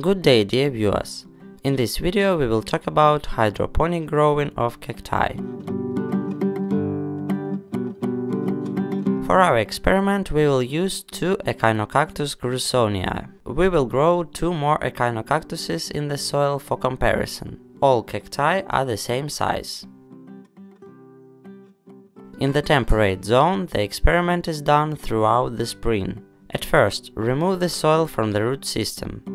Good day dear viewers! In this video we will talk about hydroponic growing of cacti. For our experiment we will use two Echinocactus grusonii. We will grow two more Echinocactuses in the soil for comparison. All cacti are the same size. In the temperate zone the experiment is done throughout the spring. At first, remove the soil from the root system.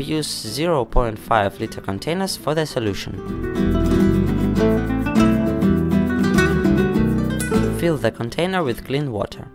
We use 0.5 liter containers for the solution. Fill the container with clean water.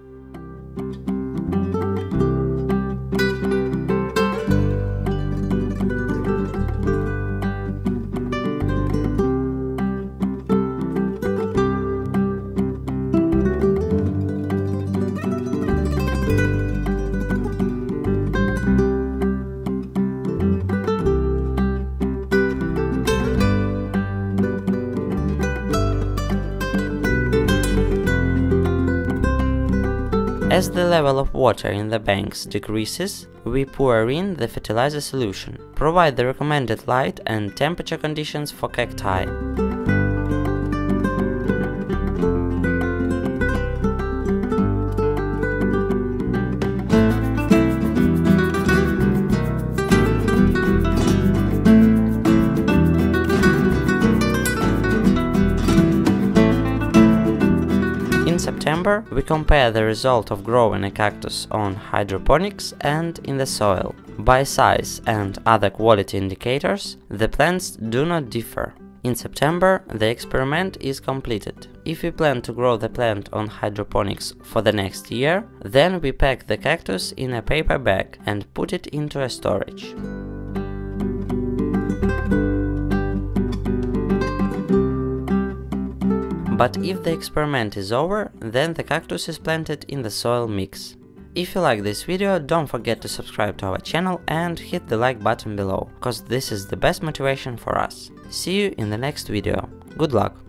As the level of water in the banks decreases, we pour in the fertilizer solution. Provide the recommended light and temperature conditions for cacti. September, we compare the result of growing a cactus on hydroponics and in the soil. By size and other quality indicators, the plants do not differ. In September, the experiment is completed. If we plan to grow the plant on hydroponics for the next year, then we pack the cactus in a paper bag and put it into a storage. But if the experiment is over, then the cactus is planted in the soil mix. If you like this video, don't forget to subscribe to our channel and hit the like button below, cause this is the best motivation for us. See you in the next video. Good luck!